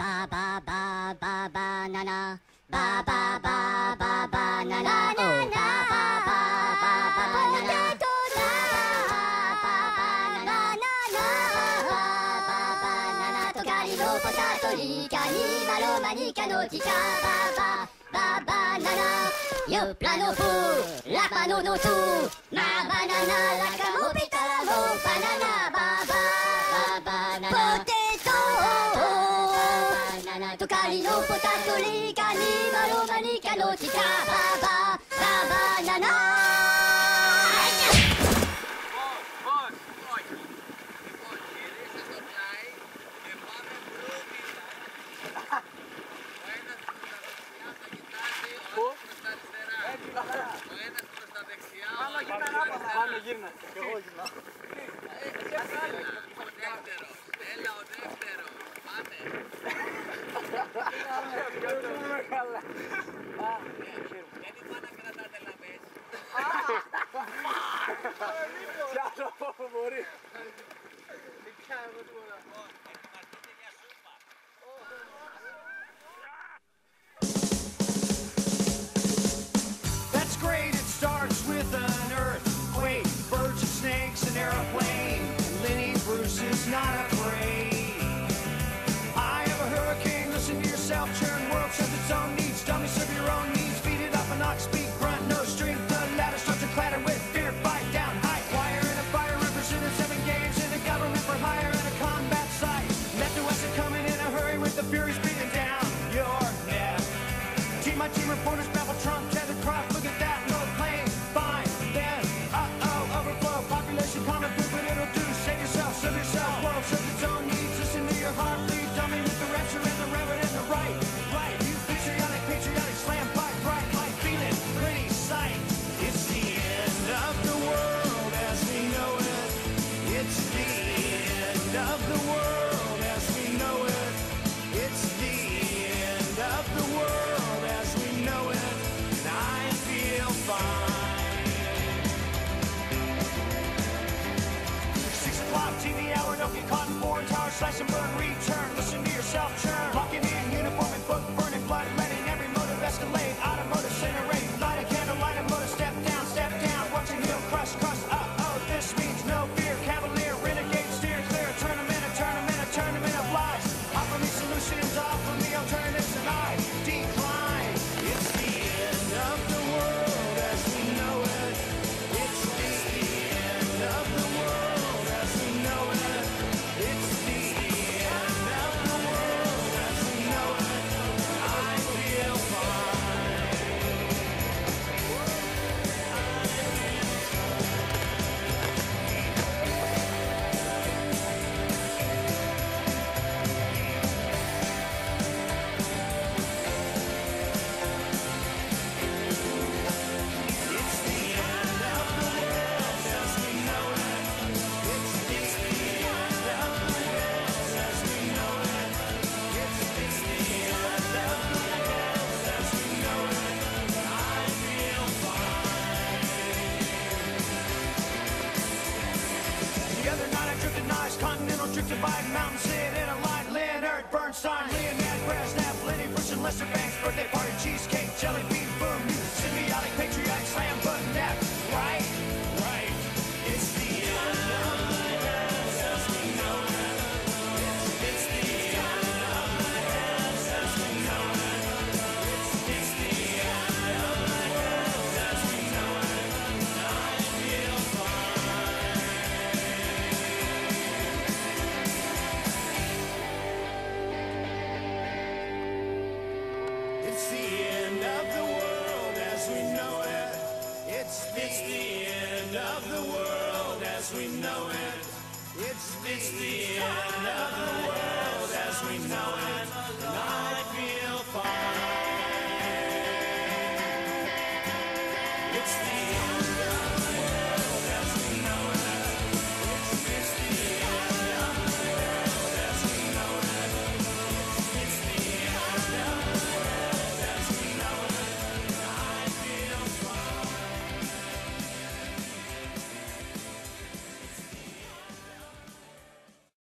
ba ba ba ba ba na na ba ba ba ba ba na na na na ba ba ba ba ba na na Ba ba ba banana, yo plano la banana tu, ma banana la banana ba リのポタトリガニマロマニカのチタババババナナ We. Bernstein, Leonard Brass, Nap, Lenny, Bruce, and Lester Banks, birthday party, cheesecake, jelly bean, boom, symbiotic patriotic. we know it. It's the, it's the end of the world as we know it.